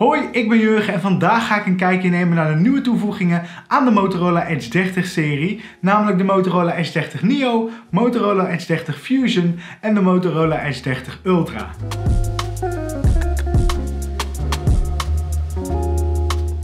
Hoi, ik ben Jurgen en vandaag ga ik een kijkje nemen naar de nieuwe toevoegingen aan de Motorola Edge 30 serie. Namelijk de Motorola Edge 30 Neo, Motorola Edge 30 Fusion en de Motorola Edge 30 Ultra.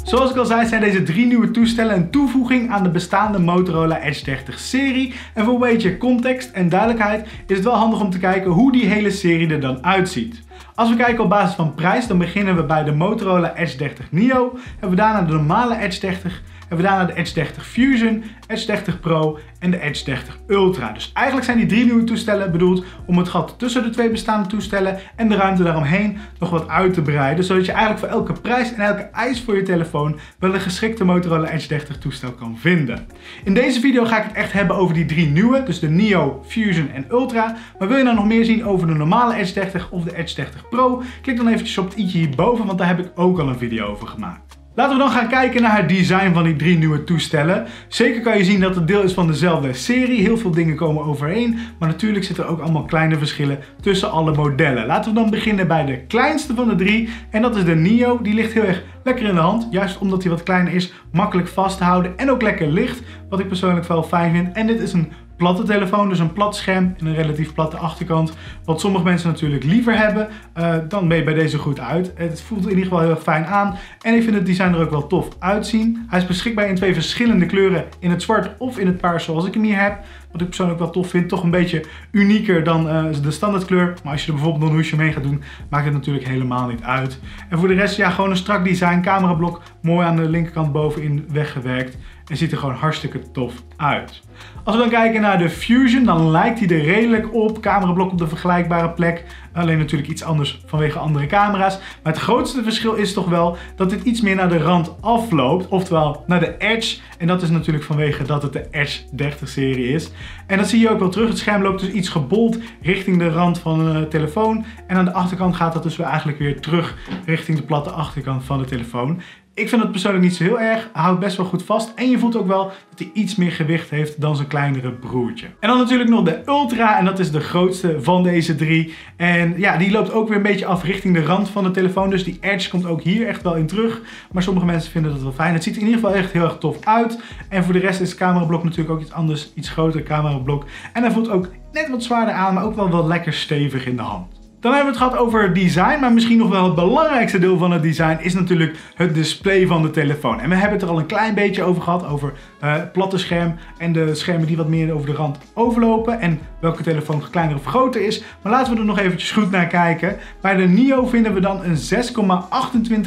Zoals ik al zei zijn deze drie nieuwe toestellen een toevoeging aan de bestaande Motorola Edge 30 serie. En voor een beetje context en duidelijkheid is het wel handig om te kijken hoe die hele serie er dan uitziet. Als we kijken op basis van prijs, dan beginnen we bij de Motorola Edge 30 Neo. Hebben we daarna de normale Edge 30 hebben we daarna de Edge 30 Fusion, Edge 30 Pro en de Edge 30 Ultra. Dus eigenlijk zijn die drie nieuwe toestellen bedoeld om het gat tussen de twee bestaande toestellen en de ruimte daaromheen nog wat uit te breiden. Zodat je eigenlijk voor elke prijs en elke eis voor je telefoon wel een geschikte Motorola Edge 30 toestel kan vinden. In deze video ga ik het echt hebben over die drie nieuwe, dus de Neo, Fusion en Ultra. Maar wil je nou nog meer zien over de normale Edge 30 of de Edge 30 Pro? Klik dan eventjes op het i'tje hierboven, want daar heb ik ook al een video over gemaakt. Laten we dan gaan kijken naar het design van die drie nieuwe toestellen. Zeker kan je zien dat het deel is van dezelfde serie. Heel veel dingen komen overeen. Maar natuurlijk zitten er ook allemaal kleine verschillen tussen alle modellen. Laten we dan beginnen bij de kleinste van de drie. En dat is de Neo. Die ligt heel erg lekker in de hand. Juist omdat hij wat kleiner is, makkelijk vast te houden en ook lekker licht. Wat ik persoonlijk wel fijn vind. En dit is een platte telefoon, dus een plat scherm en een relatief platte achterkant. Wat sommige mensen natuurlijk liever hebben, uh, dan ben je bij deze goed uit. Het voelt in ieder geval heel fijn aan en ik vind het design er ook wel tof uitzien. Hij is beschikbaar in twee verschillende kleuren, in het zwart of in het paars zoals ik hem hier heb. Wat ik persoonlijk wel tof vind, toch een beetje unieker dan uh, de standaardkleur. Maar als je er bijvoorbeeld een hoesje mee gaat doen, maakt het natuurlijk helemaal niet uit. En voor de rest, ja, gewoon een strak design, camerablok, mooi aan de linkerkant bovenin weggewerkt. En ziet er gewoon hartstikke tof uit. Als we dan kijken naar de Fusion, dan lijkt hij er redelijk op. Camerablok op de vergelijkbare plek. Alleen natuurlijk iets anders vanwege andere camera's. Maar het grootste verschil is toch wel dat dit iets meer naar de rand afloopt. Oftewel naar de Edge. En dat is natuurlijk vanwege dat het de Edge 30 serie is. En dat zie je ook wel terug. Het scherm loopt dus iets gebold richting de rand van de telefoon. En aan de achterkant gaat dat dus weer eigenlijk weer terug richting de platte achterkant van de telefoon. Ik vind het persoonlijk niet zo heel erg. Hij houdt best wel goed vast. En je voelt ook wel dat hij iets meer gewicht heeft dan zijn kleinere broertje. En dan natuurlijk nog de Ultra. En dat is de grootste van deze drie. En ja, die loopt ook weer een beetje af richting de rand van de telefoon. Dus die edge komt ook hier echt wel in terug. Maar sommige mensen vinden dat wel fijn. Het ziet er in ieder geval echt heel erg tof uit. En voor de rest is het camerablok natuurlijk ook iets anders. Iets groter camerablok. En hij voelt ook net wat zwaarder aan. Maar ook wel wel lekker stevig in de hand. Dan hebben we het gehad over design, maar misschien nog wel het belangrijkste deel van het design is natuurlijk het display van de telefoon. En we hebben het er al een klein beetje over gehad, over uh, platte scherm en de schermen die wat meer over de rand overlopen en welke telefoon kleiner of groter is. Maar laten we er nog eventjes goed naar kijken. Bij de NIO vinden we dan een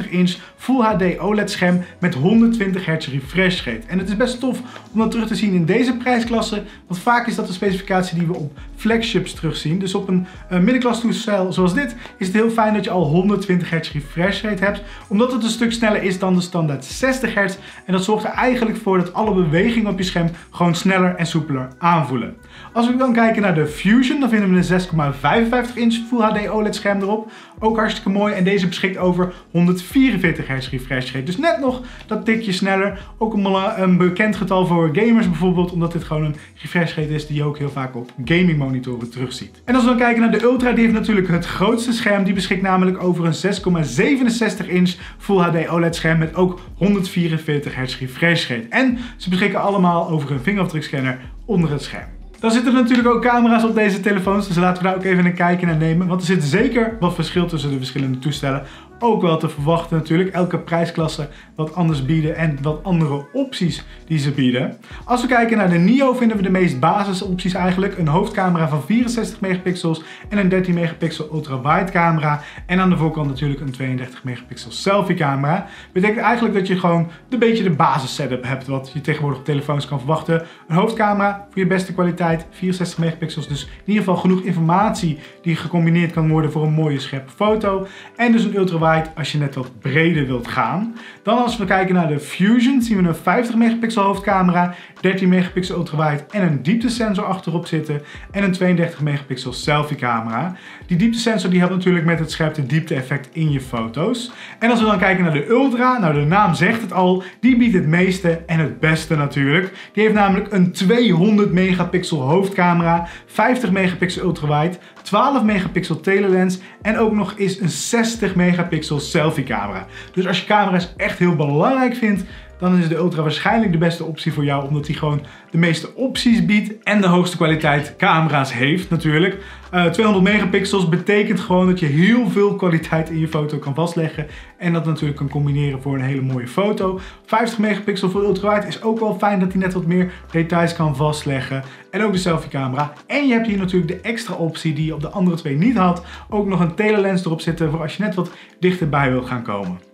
6,28 inch Full HD OLED scherm met 120 Hz refresh rate. En het is best tof om dat terug te zien in deze prijsklasse, want vaak is dat de specificatie die we op flagships terugzien. Dus op een uh, middenklas toestel zoals dit is het heel fijn dat je al 120 Hz refresh rate hebt. Omdat het een stuk sneller is dan de standaard 60 Hz. En dat zorgt er eigenlijk voor dat alle bewegingen op je scherm gewoon sneller en soepeler aanvoelen. Als we dan kijken naar de Fusion, dan vinden we een 6,55 inch Full HD OLED scherm erop. Ook hartstikke mooi en deze beschikt over 144 Hz refresh rate. Dus net nog dat tikje sneller. Ook een, een bekend getal voor gamers bijvoorbeeld, omdat dit gewoon een refresh rate is die je ook heel vaak op gaming monitoren terugziet. En als we dan kijken naar de Ultra, die heeft natuurlijk het grootste scherm. Die beschikt namelijk over een 6,67 inch Full HD OLED scherm met ook 144 Hz refresh rate. En ze beschikken allemaal over een vingerafdrukscanner onder het scherm. Dan zitten er natuurlijk ook camera's op deze telefoons, dus laten we daar ook even een kijkje naar nemen. Want er zit zeker wat verschil tussen de verschillende toestellen ook wel te verwachten natuurlijk. Elke prijsklasse wat anders bieden en wat andere opties die ze bieden. Als we kijken naar de NIO vinden we de meest basisopties eigenlijk. Een hoofdcamera van 64 megapixels en een 13 megapixel ultra-wide camera. En aan de voorkant natuurlijk een 32 megapixel selfie camera. Betekent eigenlijk dat je gewoon een beetje de basis setup hebt wat je tegenwoordig op telefoons kan verwachten. Een hoofdcamera voor je beste kwaliteit, 64 megapixels. Dus in ieder geval genoeg informatie die gecombineerd kan worden voor een mooie scherpe foto. En dus een ultra-wide als je net wat breder wilt gaan. Dan als we kijken naar de Fusion zien we een 50 megapixel hoofdcamera, 13 megapixel ultrawide en een dieptesensor achterop zitten en een 32 megapixel selfie camera. Die dieptesensor die helpt natuurlijk met het scherpte diepte effect in je foto's. En als we dan kijken naar de Ultra, nou de naam zegt het al, die biedt het meeste en het beste natuurlijk. Die heeft namelijk een 200 megapixel hoofdcamera, 50 megapixel ultrawide, 12 megapixel telelens en ook nog eens een 60 megapixel selfie camera. Dus als je camera's echt heel belangrijk vindt, dan is de Ultra waarschijnlijk de beste optie voor jou, omdat hij gewoon de meeste opties biedt en de hoogste kwaliteit camera's heeft natuurlijk. Uh, eh, 200 megapixels betekent gewoon dat je heel veel kwaliteit in je foto kan vastleggen en dat natuurlijk kan combineren voor een hele mooie foto. 50 megapixel voor ultrawide is ook wel fijn dat hij net wat meer details kan vastleggen en ook de selfie camera. En je hebt hier natuurlijk de extra optie die je op de andere twee niet had, ook nog een telelens erop zitten voor als je net wat dichterbij wilt gaan komen.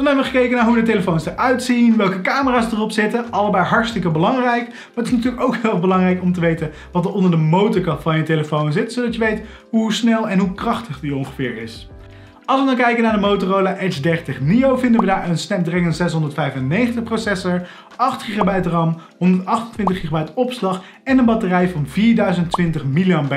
Dan hebben we gekeken naar hoe de telefoons eruit zien, welke camera's erop zitten. Allebei hartstikke belangrijk. Maar het is natuurlijk ook heel belangrijk om te weten wat er onder de motorkap van je telefoon zit. Zodat je weet hoe snel en hoe krachtig die ongeveer is. Als we dan kijken naar de Motorola Edge 30 Neo vinden we daar een Snapdragon 695 processor, 8 GB RAM, 128 GB opslag en een batterij van 4020 mAh.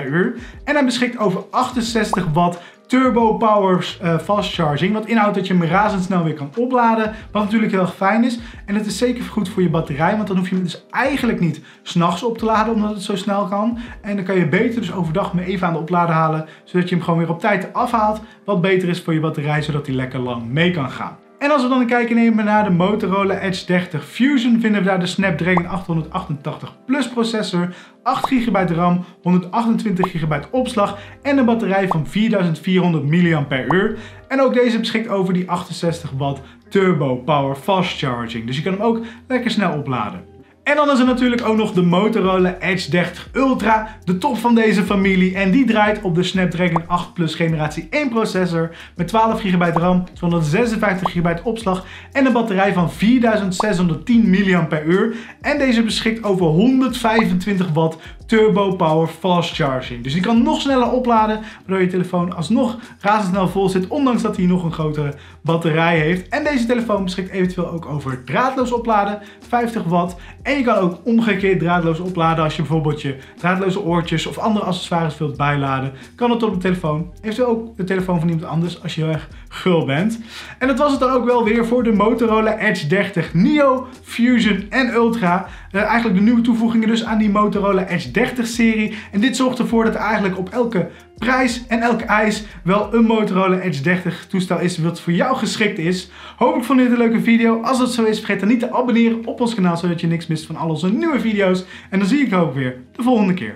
En hij beschikt over 68 watt Turbo Power uh, Fast Charging. Wat inhoudt dat je hem razendsnel weer kan opladen. Wat natuurlijk heel fijn is. En het is zeker goed voor je batterij. Want dan hoef je hem dus eigenlijk niet s'nachts op te laden. Omdat het zo snel kan. En dan kan je beter dus overdag mee even aan de oplader halen. Zodat je hem gewoon weer op tijd afhaalt. Wat beter is voor je batterij. Zodat hij lekker lang mee kan gaan. En als we dan een kijkje nemen naar de Motorola Edge 30 Fusion, vinden we daar de Snapdragon 888 Plus processor, 8 GB RAM, 128 GB opslag en een batterij van 4400 mAh. En ook deze beschikt over die 68 watt Turbo Power Fast Charging. Dus je kan hem ook lekker snel opladen. En dan is er natuurlijk ook nog de Motorola Edge 30 Ultra, de top van deze familie. En die draait op de Snapdragon 8 Plus generatie 1 processor met 12 GB RAM, 256 GB opslag en een batterij van 4610 mAh. En deze beschikt over 125 watt Turbo Power Fast Charging. Dus die kan nog sneller opladen, waardoor je telefoon alsnog razendsnel vol zit, ondanks dat hij nog een grotere batterij heeft. En deze telefoon beschikt eventueel ook over draadloos opladen, 50 watt. En je kan ook omgekeerd draadloos opladen als je bijvoorbeeld je draadloze oortjes of andere accessoires wilt bijladen. Kan het op de telefoon. Eventueel ook de telefoon van iemand anders als je heel erg gul bent. En dat was het dan ook wel weer voor de Motorola Edge 30 Neo, Fusion en Ultra. Uh, eigenlijk de nieuwe toevoegingen dus aan die Motorola Edge 30 serie. En dit zorgt ervoor dat eigenlijk op elke prijs en elke eis wel een Motorola Edge 30 toestel is wat voor jou geschikt is. Hopelijk vond je dit een leuke video. Als dat zo is, vergeet dan niet te abonneren op ons kanaal zodat je niks mist van al onze nieuwe video's. En dan zie ik je ook weer de volgende keer.